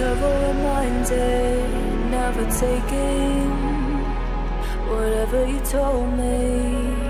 never reminded, never taking whatever you told me.